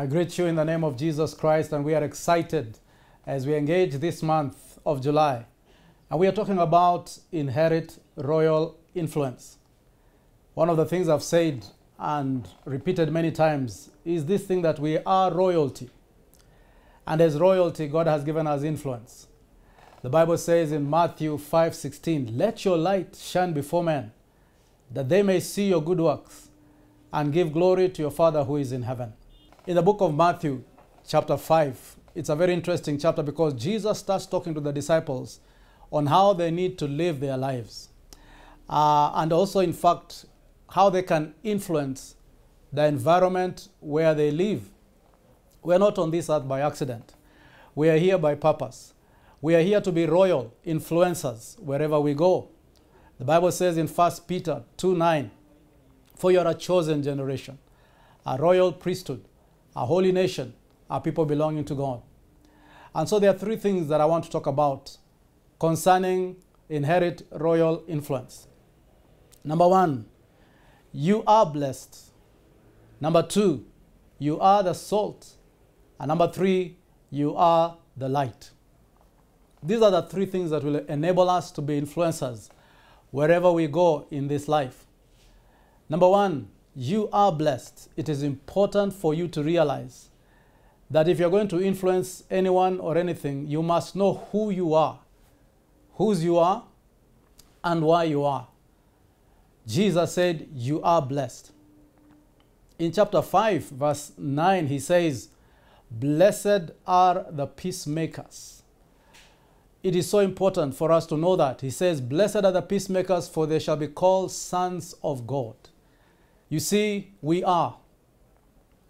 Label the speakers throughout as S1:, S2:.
S1: I greet you in the name of Jesus Christ, and we are excited as we engage this month of July. And we are talking about inherit royal influence. One of the things I've said and repeated many times is this thing that we are royalty. And as royalty, God has given us influence. The Bible says in Matthew 5:16, "Let your light shine before men, that they may see your good works and give glory to your Father who is in heaven." In the book of Matthew, chapter 5, it's a very interesting chapter because Jesus starts talking to the disciples on how they need to live their lives. Uh, and also, in fact, how they can influence the environment where they live. We're not on this earth by accident. We are here by purpose. We are here to be royal influencers wherever we go. The Bible says in 1 Peter 2 9, For you are a chosen generation, a royal priesthood, a holy nation, a people belonging to God. And so there are three things that I want to talk about concerning inherit royal influence. Number one, you are blessed. Number two, you are the salt. And number three, you are the light. These are the three things that will enable us to be influencers wherever we go in this life. Number one, you are blessed. It is important for you to realize that if you're going to influence anyone or anything, you must know who you are, whose you are, and why you are. Jesus said, You are blessed. In chapter 5, verse 9, he says, Blessed are the peacemakers. It is so important for us to know that. He says, Blessed are the peacemakers, for they shall be called sons of God. You see, we are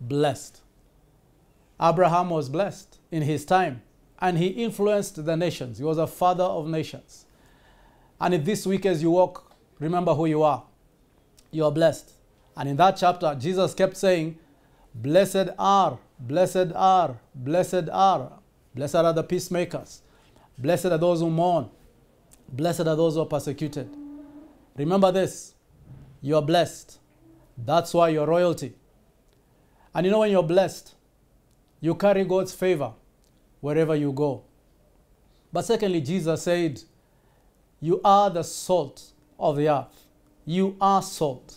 S1: blessed. Abraham was blessed in his time, and he influenced the nations. He was a father of nations. And if this week as you walk, remember who you are. You are blessed. And in that chapter, Jesus kept saying, Blessed are, blessed are, blessed are, blessed are the peacemakers, blessed are those who mourn, blessed are those who are persecuted. Remember this you are blessed. That's why you're royalty. And you know, when you're blessed, you carry God's favor wherever you go. But secondly, Jesus said, You are the salt of the earth. You are salt.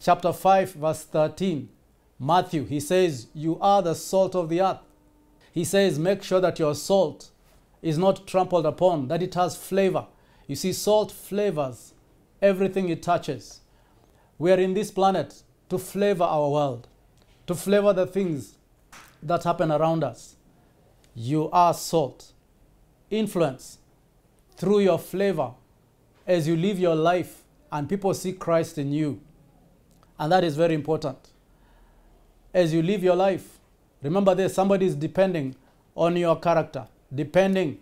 S1: Chapter 5, verse 13, Matthew, he says, You are the salt of the earth. He says, Make sure that your salt is not trampled upon, that it has flavor. You see, salt flavors everything it touches. We are in this planet to flavor our world, to flavor the things that happen around us. You are salt. Influence through your flavor as you live your life and people see Christ in you. And that is very important. As you live your life, remember this somebody is depending on your character, depending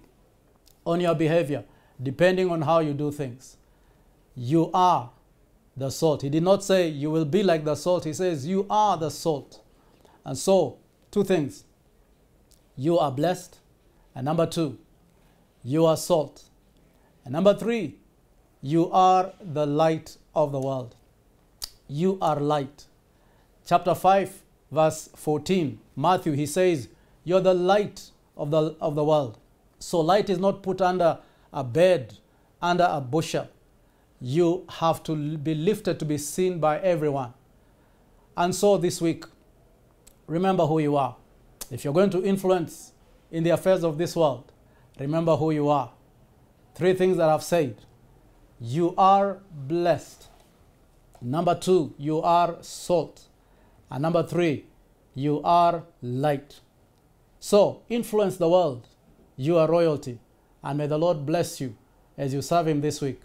S1: on your behavior, depending on how you do things. You are the salt. He did not say you will be like the salt. He says you are the salt. And so, two things. You are blessed. And number two, you are salt. And number three, you are the light of the world. You are light. Chapter 5, verse 14, Matthew, he says, You're the light of the, of the world. So light is not put under a bed, under a bushel. You have to be lifted to be seen by everyone. And so this week, remember who you are. If you're going to influence in the affairs of this world, remember who you are. Three things that I've said. You are blessed. Number two, you are salt. And number three, you are light. So influence the world. You are royalty. And may the Lord bless you as you serve Him this week.